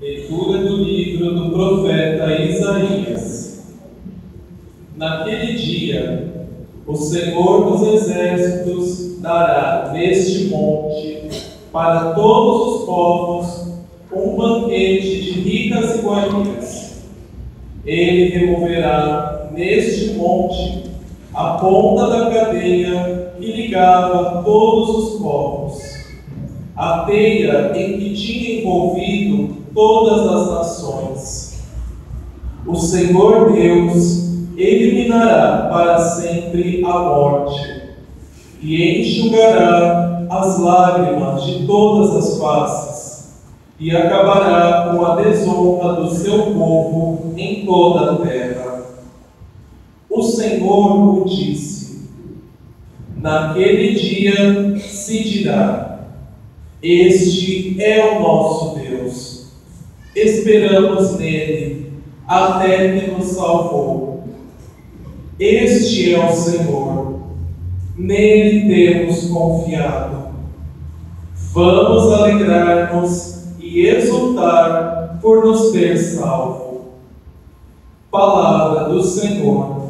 Leitura do livro do profeta Isaías. Naquele dia, o Senhor dos Exércitos dará neste monte para todos os povos um banquete de ricas iguarias. Ele removerá neste monte a ponta da cadeia que ligava todos os teia em que tinha envolvido todas as nações. O Senhor Deus eliminará para sempre a morte e enxugará as lágrimas de todas as faces e acabará com a desonra do seu povo em toda a terra. O Senhor o disse: Naquele dia se dirá: Este é o nosso Deus esperamos nele até que nos salvou. Este é o Senhor, nele temos confiado. Vamos alegrar-nos e exultar por nos ter salvo. Palavra do Senhor.